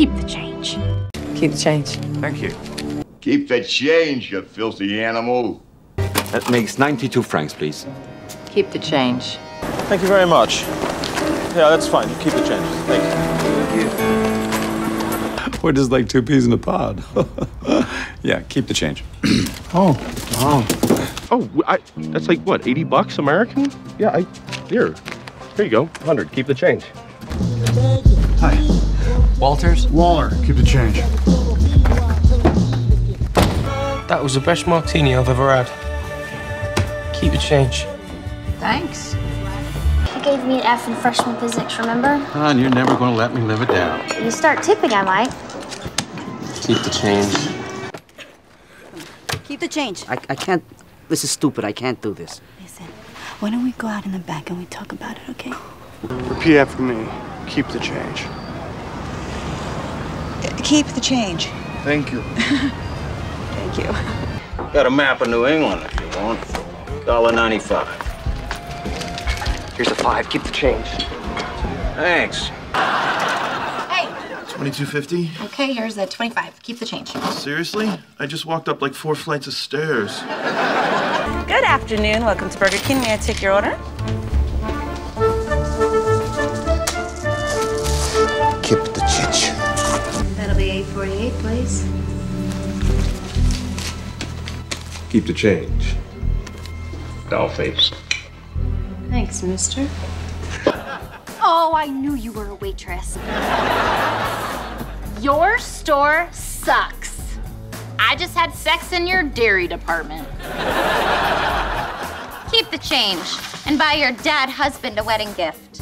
Keep the change. Keep the change. Thank you. Keep the change, you filthy animal. That makes 92 francs, please. Keep the change. Thank you very much. Yeah, that's fine. Keep the change. Thank you. Thank you. We're just like two peas in a pod. yeah, keep the change. Oh, oh I, that's like what, 80 bucks American? Yeah, I, here. Here you go, 100. Keep the change. Hi. Walters? Waller, keep the change. That was the best martini I've ever had. Keep the change. Thanks. You gave me an F in freshman physics, remember? Hon, you're never going to let me live it down. You start tipping, I might. Keep the change. Keep the change. I, I can't. This is stupid. I can't do this. Listen, why don't we go out in the back and we talk about it, okay? Repeat after me. Keep the change. Keep the change. Thank you. Thank you. Got a map of New England if you want. Dollar ninety-five. Here's a five. Keep the change. Thanks. Hey, 2250? okay, here's the 25. Keep the change. Seriously? I just walked up like four flights of stairs. Good afternoon. Welcome to Burger King. May I take your order? 848, please. Keep the change. Doll face. Thanks, mister. Oh, I knew you were a waitress. Your store sucks. I just had sex in your dairy department. Keep the change and buy your dad husband a wedding gift.